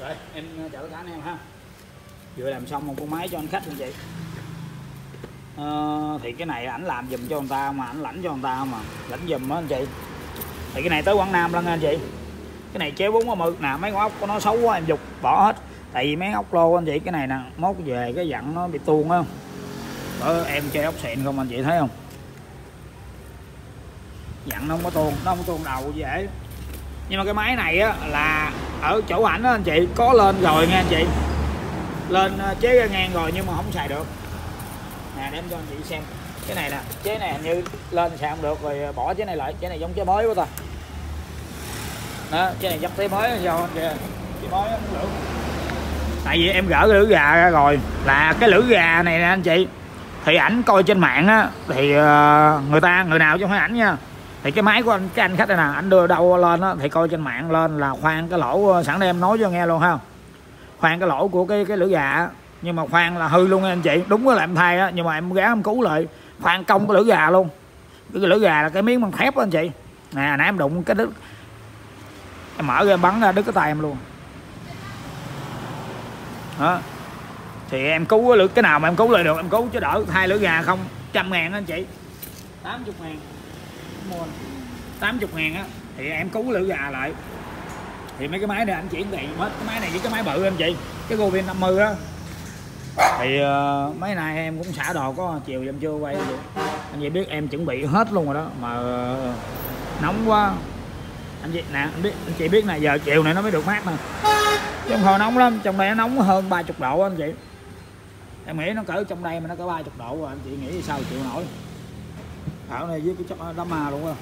rồi em ờ, chào tất cả anh em ha. Vừa làm xong một con máy cho anh khách anh chị. À, thì cái này ảnh làm dùm cho người ta mà ảnh lãnh cho người ta mà lãnh dùm á anh chị. Thì cái này tới Quảng Nam lắm anh chị. Cái này chế bốn mực nè mấy con ốc của nó xấu quá em dục bỏ hết. Tại vì mấy ốc lô anh chị cái này nè mốt về cái dặn nó bị tuôn á. Đó em chơi ốc xịn không anh chị thấy không? Dặn nó không có tuôn nó không có tuôn đầu dễ. Nhưng mà cái máy này á là ở chỗ ảnh đó anh chị, có lên rồi nha anh chị. Lên ờ, chế ra ngang rồi nhưng mà không xài được. Nè, để em cho anh chị xem. Cái này nè, chế này hình như lên xài không được rồi ờ, bỏ chế này lại. Chế này giống chế mới quá ta. Đó, chế này giống chế mới do anh kìa chế mới không được tại vì em gỡ cái lưỡi gà ra rồi. Là cái lưỡi gà này nè anh chị. Thì ảnh coi trên mạng á, thì ờ, người ta, người nào chứ không phải ảnh nha thì cái máy của anh cái anh khách này nè anh đưa đâu lên đó, thì coi trên mạng lên là khoan cái lỗ ờ, sẵn đây em nói cho nghe luôn ha. Khoan cái lỗ của cái cái lưỡi gà nhưng mà khoan là hư luôn anh chị. Đúng là em thay á nhưng mà em gá em cứu lại. Khoan công cái lưỡi gà luôn. Cái lưỡi gà là cái miếng bằng thép đó anh chị. Nè nãy em đụng cái đứt. Em mở ra em bắn ra đứt cái tay em luôn. Đó. Thì em cứu cái lưỡi cái nào mà em cứu lại được em cứu chứ đỡ hai lưỡi gà không? Trăm ngàn anh chị. 80 ngàn mua 80 ngàn á thì em cứu lưỡi gà lại. Thì mấy cái máy này anh chuyển tiền hết cái máy này với cái máy bự anh chị cái Govin 50 á thì uh, mấy nay em cũng xả đồ có chiều em chưa quay vậy anh chị biết em chuẩn bị hết luôn rồi đó mà uh, nóng quá. Anh chị nè anh biết anh chị biết nè giờ chiều này nó mới được mát nè trong hồi nóng lắm trong đây nó nóng hơn 30 độ anh chị. Em nghĩ nó cỡ trong đây mà nó cỡ 30 độ rồi anh chị nghĩ sao chịu nổi? Thảo này với cái chất đám ma luôn rồi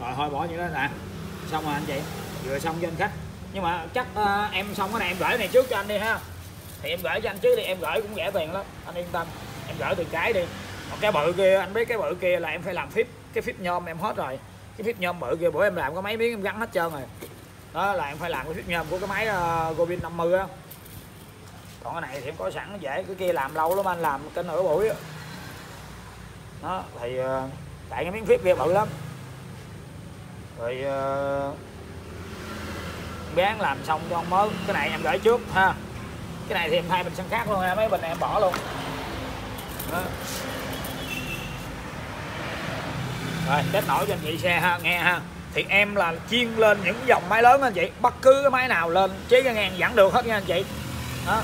rồi thôi bỏ như đó nè. Xong rồi anh chị vừa xong cho anh khách. Nhưng mà chắc uh, em xong cái này em gửi này trước cho anh đi ha. Thì em gửi cho anh trước đi em gửi cũng rẻ tiền lắm anh yên tâm. Em gửi từ cái đi. Còn cái bự kia anh biết cái bự kia là em phải làm phíp cái phíp nhôm em hết rồi. Cái phíp nhôm bự kia bữa em làm có mấy miếng em gắn hết trơn rồi. Đó là em phải làm cái phíp nhôm của cái máy uh, Govin 50 á. Còn cái này thì em có sẵn dễ cái kia làm lâu lắm anh làm cái nửa buổi đó, thì tại cái miếng phép kia bự lắm. Rồi ờ, bán làm xong cho ông mới, cái này em gửi trước, ha. Cái này thì em thay bình xăng khác luôn ha mấy bình này em bỏ luôn. Đó. rồi, kết nối cho anh chị xe ha, nghe ha. Thì em là chuyên lên những dòng máy lớn anh chị, bất cứ cái máy nào lên, chế cái ngang dẫn được hết nha anh chị. Đó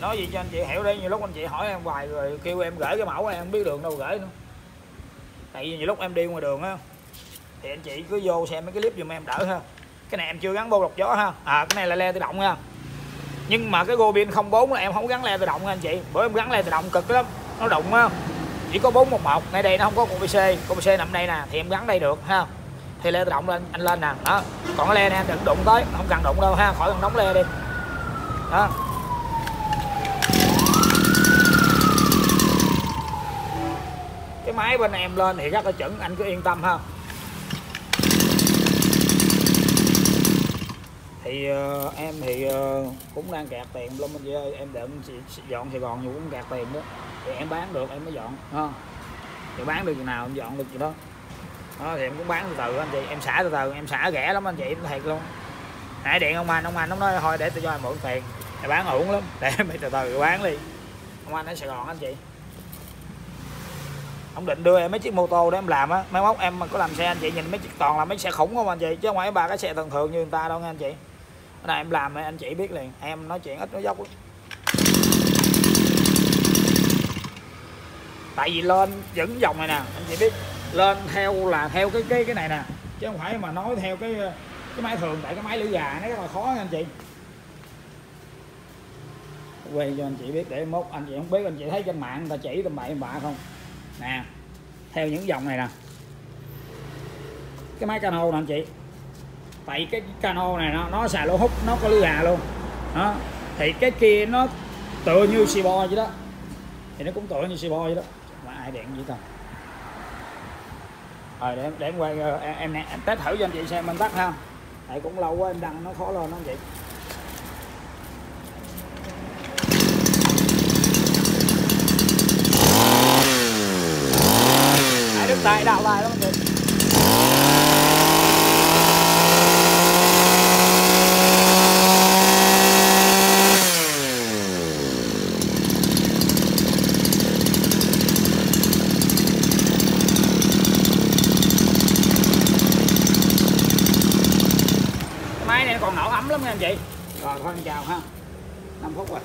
nói gì cho anh chị hiểu đây nhiều lúc anh chị hỏi em hoài rồi kêu em gửi cái mẫu, em không biết đường đâu gửi nữa. Tại vì nhiều lúc em đi ngoài đường á, thì anh chị cứ vô xem mấy cái clip giùm em đỡ ha. Cái này em chưa gắn vô lọc gió ha. À cái này là le tự động nha. Nhưng mà cái Gobin 04 là em không gắn le tự động nha anh chị. Bởi em gắn le tự động cực lắm, nó đụng á. Chỉ có 411 ngay đây nó không có con PC con PC nằm đây nè, thì em gắn đây được ha. Thì le tự động lên, anh lên nè. Đó. Còn cái le này em đừng đụng tới, không cần đụng đâu ha, khỏi cần đóng le đi. Đó. Máy bên em lên thì rất là chuẩn anh cứ yên tâm ha. Thì uh, em thì uh, cũng đang kẹt tiền luôn anh chị ơi em định dọn Sài Gòn nhiều cũng kẹt tiền đó. Thì em bán được em mới dọn ha. Thì bán được chừng nào em dọn được gì đó. Đó thì em cũng bán từ từ anh chị em xả từ từ em xả rẻ lắm anh chị thiệt luôn. Nãy điện ông anh ông anh nó nói thôi để tôi cho em mượn tiền. Để bán ổn lắm để em từ từ bán đi. Ông anh ở Sài Gòn anh chị ông định đưa em mấy chiếc mô tô để em làm á. Máy móc em mà có làm xe anh chị nhìn mấy chiếc toàn là mấy xe khủng không anh chị? Chứ không phải ba cái xe thường thường như người ta đâu nha anh chị. Cái này em làm anh chị biết liền. Em nói chuyện ít nói dốc lắm tại vì lên dẫn dòng này nè, anh chị biết. Lên theo là theo cái cái cái này nè. Chứ không phải mà nói theo cái cái máy thường tại cái máy lưỡi gà nó rất là khó nha anh chị. Quay cho anh chị biết để mốt anh chị không biết, anh chị thấy trên mạng người ta chỉ tầm bậy bạ không? Nè theo những dòng này nè. Cái máy cano nè anh chị. Tại cái cano này nó nó xài lỗ hút nó có lưỡi gà luôn. Đó. Thì cái kia nó tựa như xì bo vậy đó. Thì nó cũng tựa như xì bo vậy đó. Mà ai điện vậy ta? Rồi để, để em quay em, em, em test thử cho anh chị xem mình tắt ha. Tại cũng lâu quá em đăng nó khó lên anh chị. tại đạo lại lắm mọi người. Máy này còn nổ ấm lắm nha anh chị. Rồi, thôi chào ha. 5 phút rồi.